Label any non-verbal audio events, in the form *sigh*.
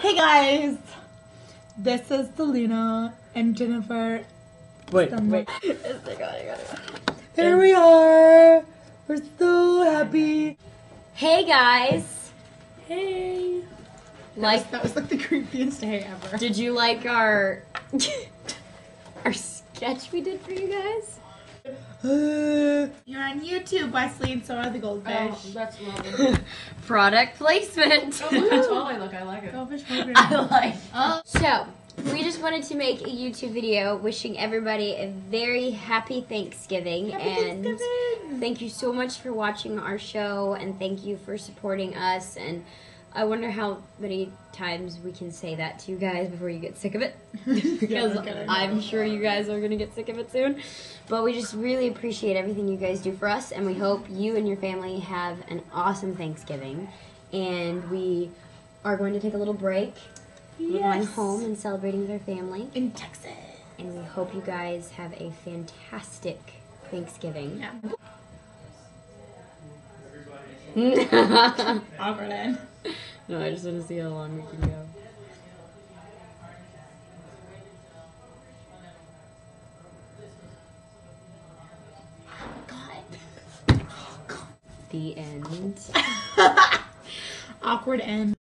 Hey guys, this is Selena and Jennifer. Wait, Stumble. wait. *laughs* Here we are. We're so happy. Hey guys! Hey. Like, That was like the creepiest day ever. did you like our *laughs* our sketch we did for you guys? Uh, You're on YouTube, Wesley, and so are the goldfish. Oh, that's lovely. *laughs* Product placement. Oh, look how tall I look. I like it. Goldfish program. I like. Oh. So, we just wanted to make a YouTube video wishing everybody a very happy Thanksgiving Happy and Thanksgiving. thank you so much for watching our show and thank you for supporting us and I wonder how many times we can say that to you guys before you get sick of it. *laughs* *laughs* because we're. I'm sure you guys are going to get sick of it soon. But we just really appreciate everything you guys do for us, and we hope you and your family have an awesome Thanksgiving. And we are going to take a little break. We're going home and celebrating with our family. in Texas. And we hope you guys have a fantastic Thanksgiving. Yeah. *laughs* Awkward end. No, I just want to see how long we can go. God. The end. *laughs* Awkward end.